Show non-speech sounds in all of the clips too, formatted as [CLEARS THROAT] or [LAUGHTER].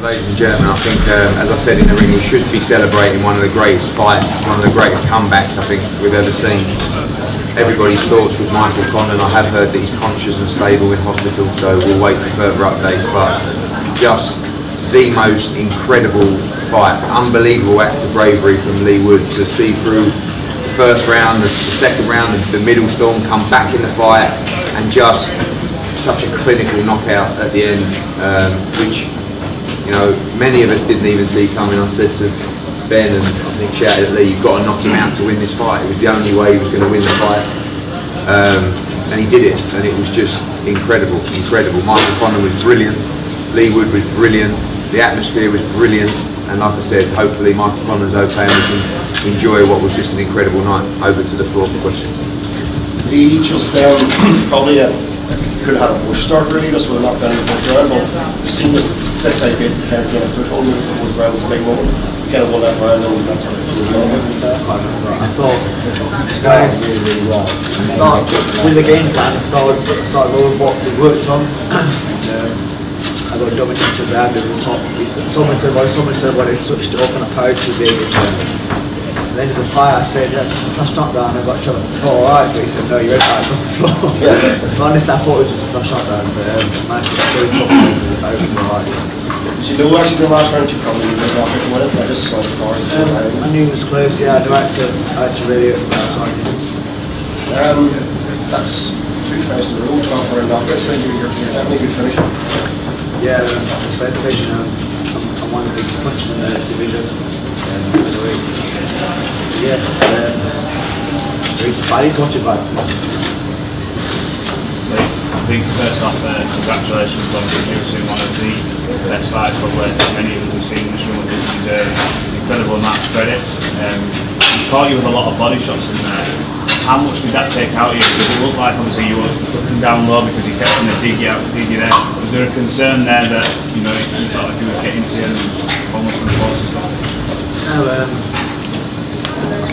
ladies and gentlemen, I think, um, as I said in the ring, we should be celebrating one of the greatest fights, one of the greatest comebacks I think we've ever seen. Everybody's thoughts with Michael Conlan. I have heard that he's conscious and stable in hospital, so we'll wait for further updates. But just the most incredible fight, unbelievable act of bravery from Leigh Wood to see through the first round, the, second round, the, the middle storm, come back in the fight, and just such a clinical knockout at the end, um, which you know many of us didn't even see coming. I said to Ben and I think shouted at Leigh, "You've got to knock him out to win this fight." It was the only way he was going to win the fight, um, and he did it, and it was just incredible, incredible. Michael Conlan was brilliant, Leigh Wood was brilliant, the atmosphere was brilliant, and like I said, hopefully Michael Conlan's okay and we can enjoy what was just an incredible night. Over to the floor for questions. Leigh just um, probably a, could have had a worse start really, just with a knockdown in the first round, but seen this bit by bit kind of get a foothold in the fourth round, it's a big moment. Kind of won that round and that's what it. I thought the guys really, really well. Start with the game plan, started started with what we worked on. [CLEARS THROAT] and, um, I got dominated around the top. Someone said, well, someone said, well, it's switched up and approach to the At the end of the fight, I said, yeah, flash knockdown, I got shot at the floor, alright, but he said, no, your head off the floor. [LAUGHS] but honestly, I thought it was just a flash knockdown, but um, managed to so tough over the right. Did you know actually the last round you probably would get to win it, I just saw the cars. Um, I knew it was close, yeah, I knew I had to, I had to really, that's what I did. Um, that's two fights in a row, 12 round knockouts, so you're, you're definitely a good finisher. Yeah, um, says, you know, I'm, I'm one of the punchers in the division. Yeah, um, really- I need to watch it back. I think first off, uh, congratulations on producing one of the best fights probably many of us have seen this room. I think you deserve incredible of credit. Um, caught you with a lot of body shots in there. How much did that take out of you? Because it looked like obviously you were looking down low because he kept trying to dig you out, dig you there. Was there a concern there that you know you felt like he was getting to you and almost going to force you stuff? No, um,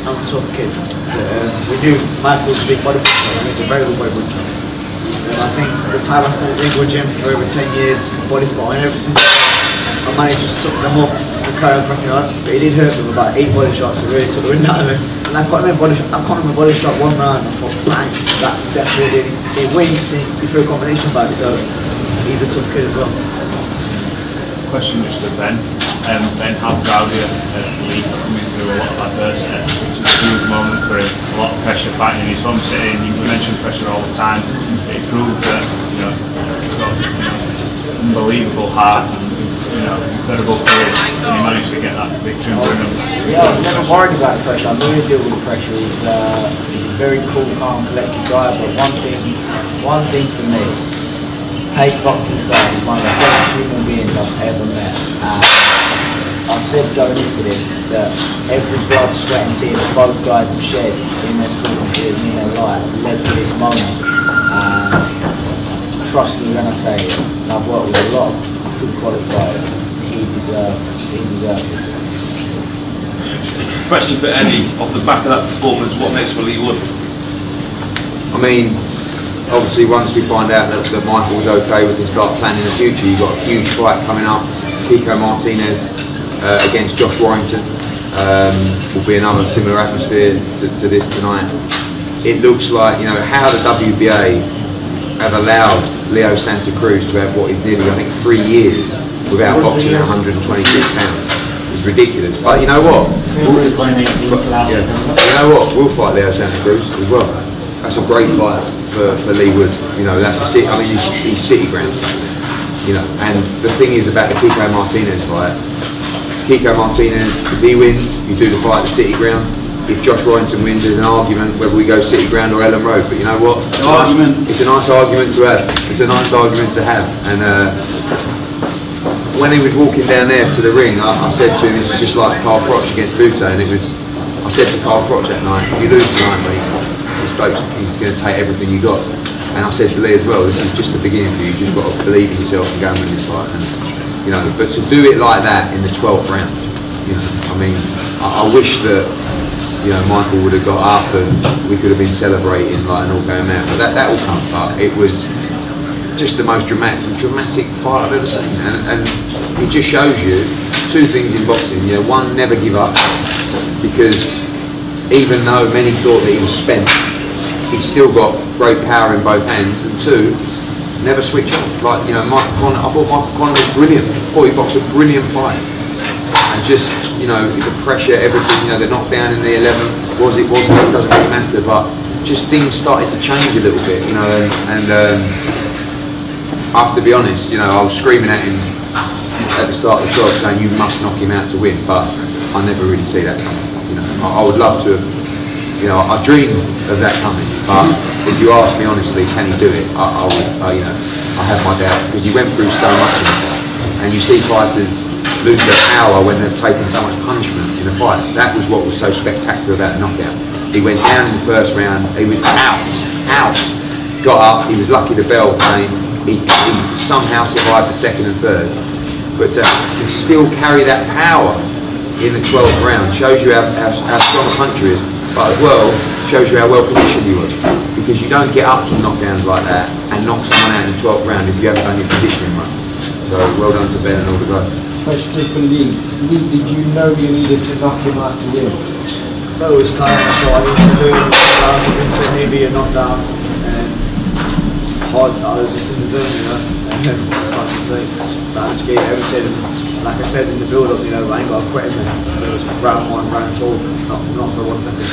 I'm a tough kid. But, um, we knew Michael's a big body puncher and he's a very good body puncher. Um, I think the time I spent at Ringwood Gym for over 10 years, body sparring, ever since I managed to suck them up and carry on cracking on. But it did hurt me with about eight body shots, it really took the wind out of me. And I caught him in body, I caught him in body shot one round and I thought, bang, that's definitely, it wins if you're a combination bag, so he's a tough kid as well. Question just to Ben. Um, ben, how proud of Leigh coming through a lot of adversity? It's a huge moment for him. A lot of pressure fighting in his home city, and you mentioned pressure all the time. It proved that you know he's got you know, unbelievable heart and you know incredible courage, and he managed to get that victory and him. Yeah, I was never worried about pressure. I knew he'd deal with pressure. He's, uh, he's a very cool, calm, collected guy. But one thing, one thing for me, Tate Boxing Style is one of the best human beings I've ever met. And I said going into this that every blood, sweat and tear that both guys have shed in their sporting careers and in their life led to this moment. And trust me when I say it, and I've worked with a lot of good qualifiers. He deserves, he deserves this. Question for Eddie, off the back of that performance, what makes for Leigh Wood? I mean, obviously once we find out that, that Michael's okay, we can start planning the future. You've got a huge fight coming up, Kiko Martinez uh, against Josh Warrington. Um, will be another similar atmosphere to, to this tonight. It looks like, you know, how the WBA have allowed Leo Santa Cruz to have what is nearly, I think, three years without boxing at 126 pounds. It's ridiculous. But you know what? Yeah. You know what? We'll fight Leo Santa Cruz as well. That's a great fight for, for Leigh Wood. You know, that's a city, I mean, he's, he's city ground stuff. You know, and the thing is about the Kiko Martinez fight. Kiko Martinez, if he wins, you do the fight at the city ground. If Josh Warrington wins, there's an argument whether we go city ground or Elland Road. But you know what? It's a nice- argument. It's a nice argument to have. It's a nice argument to have. And uh, when he was walking down there to the ring, I, I said to him, "This is just like Carl Froch against Bute," and it was. I said to Carl Froch that night, you lose tonight, mate, he's going to take everything you got." And I said to Leigh as well, "This is just the beginning for you. You just got to believe in yourself and go and win this fight." And you know, but to do it like that in the 12th round, you know, I mean, I, I wish that you know Michael would have got up and we could have been celebrating like an all going out. But that that will come. But it was just the most dramatic, dramatic fight I've ever seen, and, and it just shows you two things in boxing. You know, one, never give up, because even though many thought that he was spent, he's still got great power in both hands, and two, never switch off. Like you know, Mike Conlan, I thought Michael Conlan was brilliant. I thought he boxed a brilliant fight, and just you know the pressure, everything. You know, the knockdown in the 11 was it wasn't it doesn't really matter, but just things started to change a little bit. You know, and, and um, I have to be honest. You know, I was screaming at him at the start of the shot saying you must knock him out to win, but I never really see that coming. You know, I, I would love to have, you know, I dreamed of that coming, but if you ask me honestly, can he do it? I, I would, I, you know, I have my doubts because he went through so much in the fight, and you see fighters lose their power when they've taken so much punishment in a fight. That was what was so spectacular about the knockout. He went down in the first round, he was out, out, got up, he was lucky the bell came, he, he somehow survived the second and third. But to, to still carry that power in the 12th round shows you how, how, how strong a puncher is, but as well shows you how well conditioned he was. Because you don't get up from knockdowns like that and knock someone out in the 12th round if you haven't done your conditioning right. So well done to Ben and all the guys. Question for Leigh. Leigh, did you know you needed to knock him out to win? So it was time I thought I needed to do um, Vincent maybe a knockdown and hard I was just in the zone, you know. And [LAUGHS] that's hard to say. But I just gave everything like I said in the build up, you know, I ain't got to quit him. It was round one, round two, not, not for one second.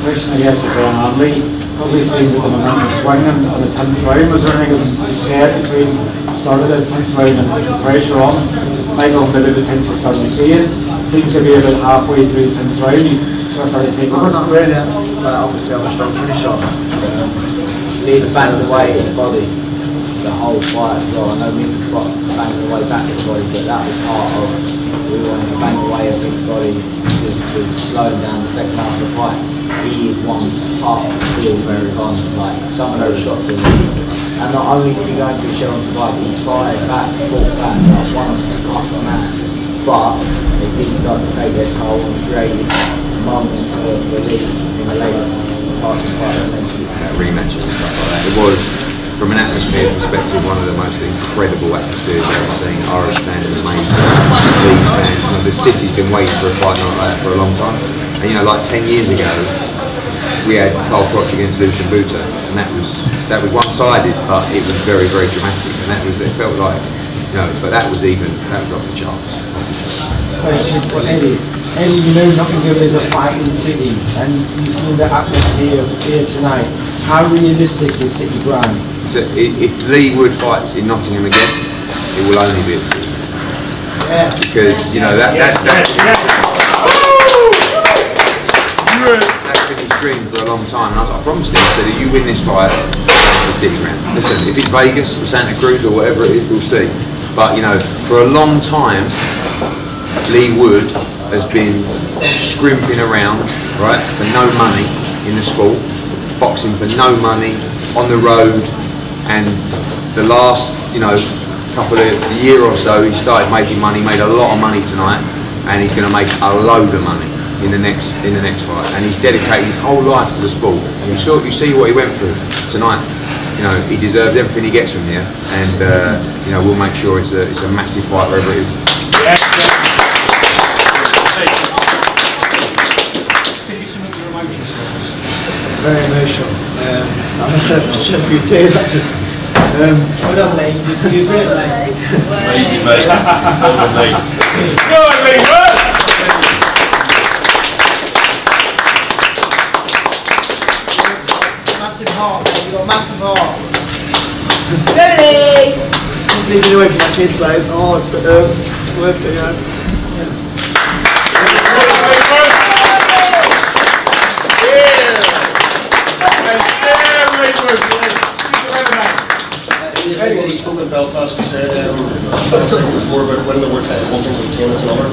Question I guess for John Hanley. Obviously, with the momentum swinging on the 10th round, was there anything you said between started at 10th round and the pressure on? Michael maybe the pins were starting to fade. Seems to be about halfway through the 10th round. You started taking No, not really. But obviously I'm a strong finisher. Um, Lead banged away at the body the whole fight as well. I know Mickey Scott banged away back the body, but that was part of we wanted to bang away at Mick's body to, to slow down the second half of the fight. He is one part of the field very on. Like some of those shots were ridiculous. And not only did he go into a shell onto fight, he fired back, fought back, like one of half a man. But it did start to take their toll and created moments for Leigh in the later parts of the fight. uh, rematches and stuff like that. It was, from an atmosphere perspective, one of the most incredible atmospheres I've ever seen. Irish fans, amazing. Leeds fans, you know, the city's been waiting for a fight like that for a long time. And you know, like 10 years ago, we had Carl Froch against Lucian Bute, and that was that was one-sided, but it was very, very dramatic, and that was it felt like, you know, but that was even that was off the charts. Eddie. Eddie, you know Nottingham is a fighting city, and you've seen the atmosphere here tonight. How realistic is City Ground? So if Leigh Wood fights in Nottingham again, it will only be a City. Yes. because you know that that's that's, that's been his dream for a long time. And I, I promised him, I said, if you win this fight, it's a city ground. Listen, if it's Vegas or Santa Cruz or whatever it is, we'll see. But you know, for a long time, Leigh Wood has been scrimping around, right, for no money in the sport, boxing for no money on the road, and the last, you know, couple of year or so, he started making money, made a lot of money tonight, and he's going to make a load of money in the next in the next fight. And he's dedicated his whole life to the sport. And you saw, you see what he went through tonight. You know, he deserves everything he gets from here, and uh, you know, we'll make sure it's a it's a massive fight wherever it is. Can you sum up your emotions for us? Very emotional. Um, I've shed a few tears actually. Um, Hold on, mate. You're great, mate. Amazing, mate. Well done, mate. Go on, Leigh Massive heart, mate. You got massive heart. I'm leaving away from my kids like it's hard, but um, it's worth it, you know. When he spoke in Belfast, he said, um, I was saying before about winning the world title, one thing to retain it's another.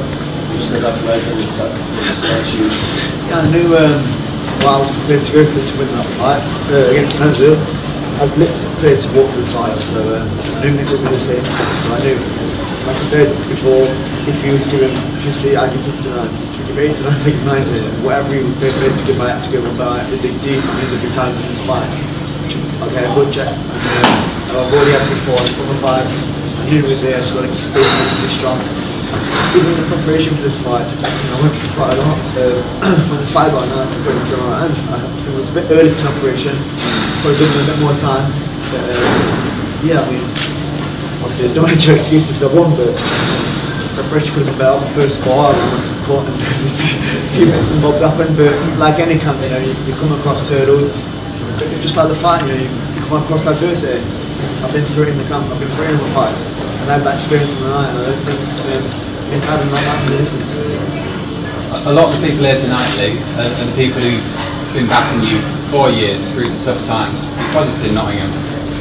You just think that tonight, and that was uh, huge. Yeah, I knew um, I was prepared to go for to win that fight uh, against Nashville. I was prepared to walk through fire, so um, I knew it would be the same. So I knew, like I said before, if he was given 50, I'd give 59. If he gave 89, I'd give 90. Whatever he was prepared to give, I had to give but I had to dig deep and in the big time in this fight. Okay, a good check. And, um, I've already had before, other fights. I knew it was there, I just got to stay mentally strong. Even in the preparation for this fight, you know, I went through quite a lot. Uh, [CLEARS THROAT] when the fight got announced, I it through my hand. I think it was a bit early for the operation, probably given a bit more time. But, um, yeah, I mean, obviously I don't want to excuses because I won, but preparation could have been better. The first score, I was caught and [LAUGHS] a few bits and bobs happened, but like any camp, you know, you, you come across hurdles, just like the fight, you know, you come across adversity. I've been through it in the camp, I've been through it in the fights, and I had that experience in the night, and I don't think um, it had not made a difference. A lot of the people here tonight, Leigh, are, are the people who've been backing you for years through the tough times because it's in Nottingham.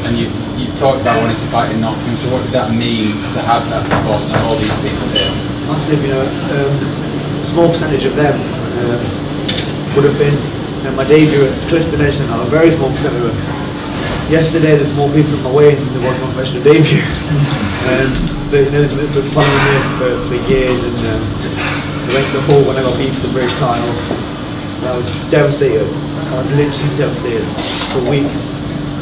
And you you talked about wanting to fight in Nottingham. So what did that mean to have that support from all these people here? Massive, you know, um, a small percentage of them um, would have been you know, my debut at Clifton Edge Centre, a very small percentage of them. Yesterday, there's more people in my way than there was my professional debut. um, but you know, they've been following me for, for years, and um, I went to Hull when I got beat for the British title. And I was devastated. I was literally devastated for weeks.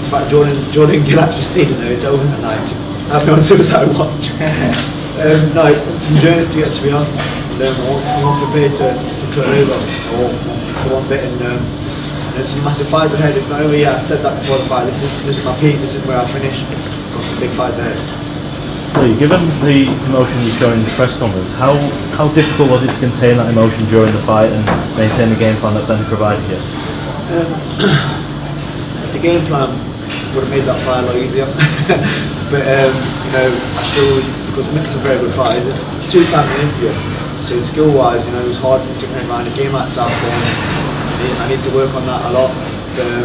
In fact, Jordan, Jordan Gill actually stayed in there over that night. I've been on suicide watch. [LAUGHS] um, no, it's, it's a journey to get to be on. And, um, I'm not prepared to, to turn over or for one bit. And um, there's some massive fights ahead. It's not over yet. I said that before the fight. This is, this is my peak. This is where I finish. Got some big fights ahead. Leigh, given the emotion you showed in the press conference, how, how difficult was it to contain that emotion during the fight and maintain the game plan that Ben provided you? Um, [CLEARS THROAT] the game plan would have made that fight a lot easier. [LAUGHS] but um, you know, I struggled because Mick's a very good fighter. He's a two-time Olympian. So skill-wise, you know, it was hard for me to get around a game like Southbourne. I need, I to work on that a lot. The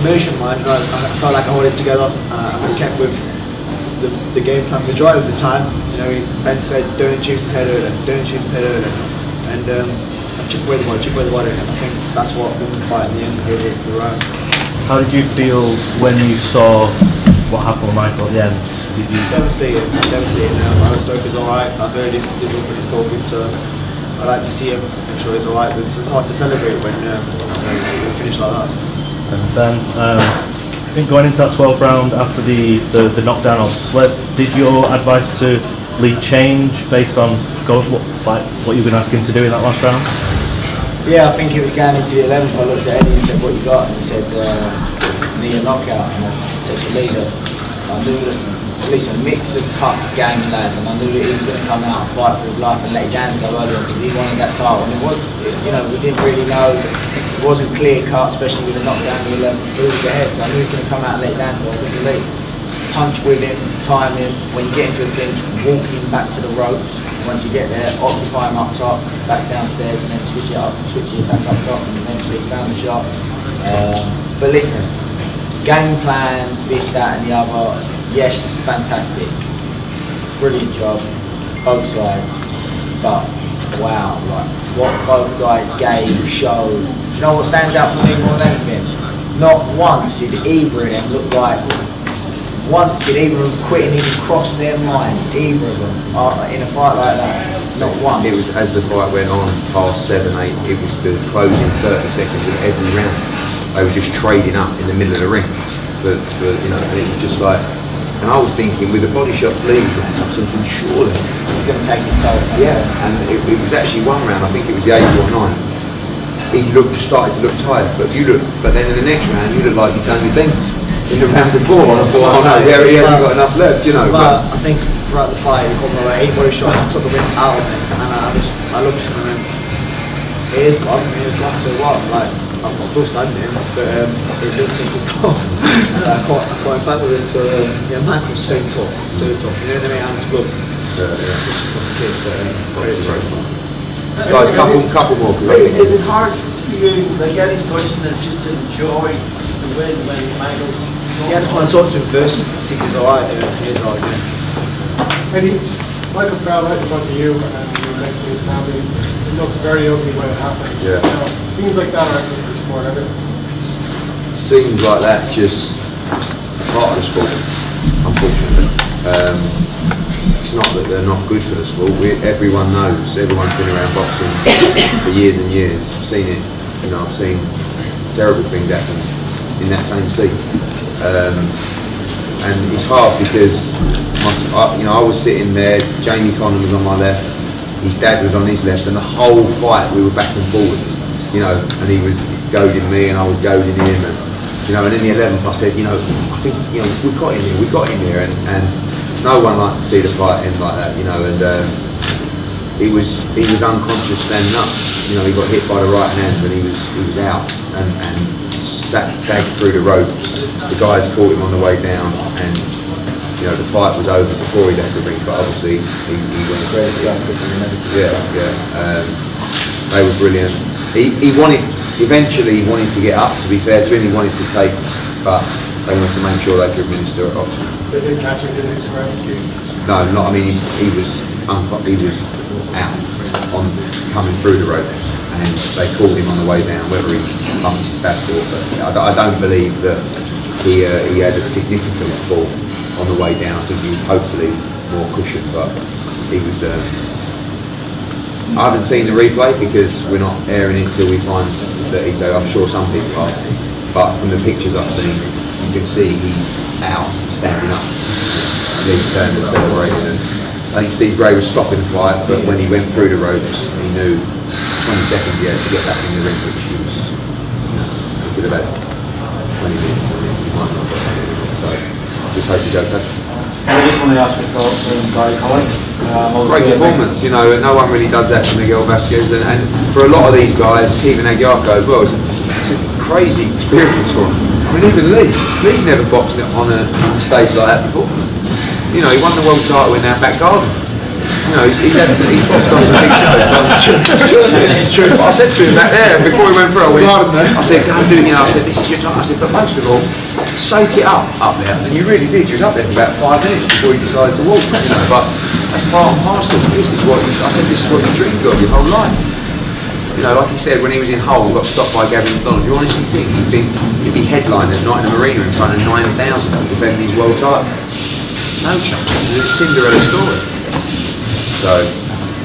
emotion-wise, you know, I felt like I held it together. Uh, I kept with the, the game plan majority of the time. You know, Ben said, don't choose the head earlier, don't choose the head earlier. And um, I chip away the body, chip away the. And I think that's what won the fight in the end, really, the rounds. How did you feel when you saw what happened with Michael at the end? Did you never see it, never see it now. Aristocra's alright, I heard he's, he's and he's talking, so I like to see him, make sure he's alright, but it's, it's hard to celebrate when um, you finish like that. And then, um, I think going into that 12th round after the, the, the knockdown of Sled, did your advice to Leigh change based on go, what, like, what you've been asking him to do in that last round? Yeah, I think it was going into the 11th. I looked at Eddie and said, "What you got?" And he said, uh, "Need a knockout." And I said to Leigh that I knew that listen, Mick's a tough game lad, and I knew that he was going to come out and fight for his life and let his hands go earlier because he wanted that title. And it was, it, you know, we didn't really know. It wasn't clear cut, especially with the knockdown 11th. Who was ahead? So I knew he was going to come out and let his hands go. I said Leigh, punch with him, time him. When you get into a clinch, walk him back to the ropes. Once you get there, occupy him up top, back downstairs, and then switch it up, switch the attack up top, and eventually found the shot. Um, but listen, game plans, this, that, and the other. Yes, fantastic, brilliant job, both sides. But wow, like what both guys gave, showed. Do you know what stands out for me more than anything? Not once did either of them look like once did either of them quit and even cross their minds, either of them, uh, in a fight like that. Not once. It was as the fight went on, past seven, eight. It was the closing 30 seconds of every round. They were just trading up in the middle of the ring, But, for you know, and it was just like. And I was thinking, with the body shots leading, I was thinking, surely. It's going to take his toll. Yeah, and it, it was actually one round. I think it was the eighth or ninth. He looked started to look tired, but you look. But then in the next round, you look like you've done your bends in the round before. And I thought, oh no, there he hasn't got enough left, you know. But- I think throughout the fight, he caught me like eight body shots, took the wind out of me, and I just, I looked at him and it is gone, it is gone, so what? Like, I'm still standing, but um, it does take its toll. and [LAUGHS] I caught, I caught him back with it, so um, yeah, Mike was so tough, so tough. You know, the way hands gloves. Yeah, yeah. Such a tough kid, but um, very tough. Guys, couple, couple more. 'cause I think- Is it hard for you, like Eddie's touching is just to enjoy the win when Michael's... Yeah, I just want to talk to him first, see if he's alright, uh, he is alright, yeah. Eddie, Michael fell right in front of you and you were next to his family. It looked very ugly when it happened. Yeah. You know, scenes like that aren't good for sport, are they? scenes like that just part of the sport, unfortunately. Um, it's not that they're not good for the sport. We, everyone knows. Everyone's been around boxing for years and years. I've seen it. You know, I've seen terrible things happen in that same seat. Um, and it's hard because my, you know I was sitting there. Jamie Conlan was on my left. His dad was on his left, and the whole fight we were back and forwards. You know, and he was goading me, and I was goading him, and you know. And in the eleventh, I said, you know, I think you know we got him here, we got him here, and, and no one likes to see the fight end like that, you know. And um, he was he was unconscious standing up. You know, he got hit by the right hand and he was he was out and, and sat, sagged through the ropes. The guys caught him on the way down and you know the fight was over before he left the ring, but obviously he, he went. Yeah, yeah. Um, they were brilliant. He, he wanted eventually he wanted to get up. To be fair to him, he wanted to take, but they wanted to make sure they could administer it option. They didn't catch him, did they, Sorry. No, not. I mean, he, he was he was out on coming through the ropes, and they called him on the way down. Whether he bumped his back or, but I, don't- I don't believe that he uh, he had a significant fall on the way down. Think he hopefully more cushioned, but he was. Um, I haven't seen the replay because we're not airing it till we find that he's. I'm sure some people are, but from the pictures I've seen, you can see he's out, standing up. Then he turned and celebrated. And I think Steve Gray was stopping the fight, but when he went through the ropes, he knew 20 seconds he had to get back in the ring, which was. You know, he could have had 20 minutes. Think he might not have just hope he's okay. I just want to ask your thoughts on Gary Cully. Um, Great performance, you know, no one really does that to Miguel Vasquez, and, and for a lot of these guys, Kevin Aguiarco as well, it's a, it's a crazy experience for him. I mean, even Leigh, Leigh's never boxed on a, on a stage like that before. You know, he won the world title in our back garden. You know, he's, he's, had he's boxed on some big shows. It's true. But I said to him back there, before we went through, I, went, I said, and do, you know, I said, this is your time. I said, but most of all, soak it up up there. And you really did. You was up there for about five minutes before you decided to walk, you know, but that's part and parcel. This is what, you, I said, this is what you dreamed of your whole life. You know, like he said, when he was in Hull, got stopped by Gavin McDonnell. You honestly think he'd be, he'd be headlined at Nottingham Arena in front of 9,000 defending his world title? No chance. It's a Cinderella story. So,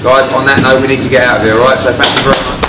guys, on that note, we need to get out of here, alright? So thank you very much.